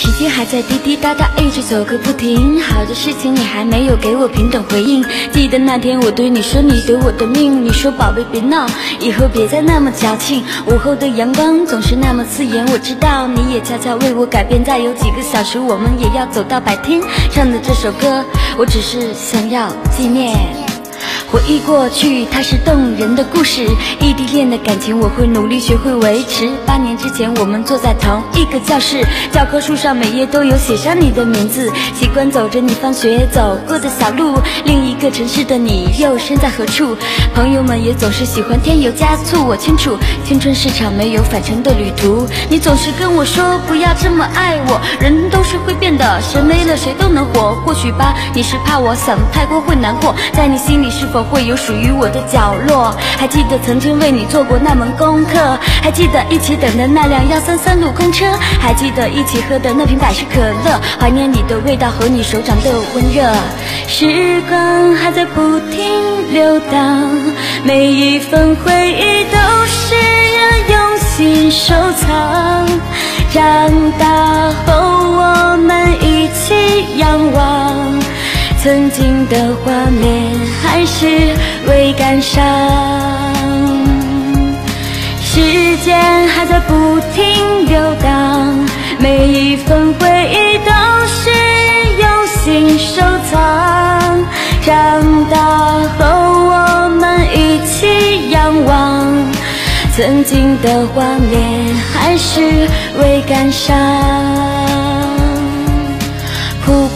时间还在滴滴答答一直走个不停，好的事情你还没有给我平等回应。记得那天我对你说你得我的命，你说宝贝别闹，以后别再那么矫情。午后的阳光总是那么刺眼，我知道你也悄悄为我改变。再有几个小时我们也要走到白天，唱的这首歌我只是想要纪念。回忆过去，它是动人的故事。异地恋的感情，我会努力学会维持。八年之前，我们坐在同一个教室，教科书上每页都有写上你的名字。习惯走着你放学走过的小路，另一个城市的你又身在何处？朋友们也总是喜欢添油加醋，我清楚，青春是场没有返程的旅途。你总是跟我说不要这么爱我，人都是会变的，谁没了谁都能活。或许吧，你是怕我想太过会难过，在你心里是否？会有属于我的角落，还记得曾经为你做过那门功课，还记得一起等的那辆幺三三路公车，还记得一起喝的那瓶百事可乐，怀念你的味道和你手掌的温热。时光还在不停流荡，每一份回忆都是用心收藏。长大的画面还是未感伤，时间还在不停流荡，每一份回忆都是用心收藏。长大后我们一起仰望，曾经的画面还是未感伤。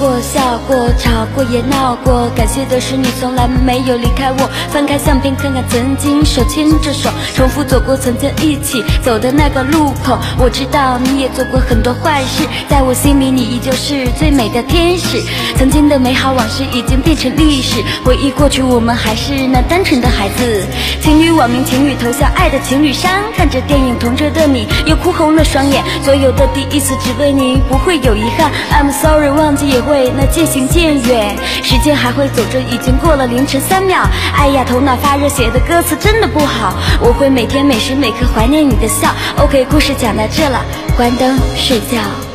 过，笑过，吵过，也闹过。感谢的是你从来没有离开我。翻开相片，看看曾经手牵着手，重复走过曾经一起走的那个路口。我知道你也做过很多坏事，在我心里你依旧是最美的天使。曾经的美好往事已经变成历史，回忆过去，我们还是那单纯的孩子。情侣网名，情侣头像，爱的情侣衫。看着电影同桌的你，又哭红了双眼。所有的第一次，只为你，不会有遗憾。I'm sorry，忘记。也会那渐行渐远，时间还会走着，已经过了凌晨三秒。哎呀，头脑发热，写的歌词真的不好。我会每天每时每刻怀念你的笑。OK，故事讲到这了，关灯睡觉。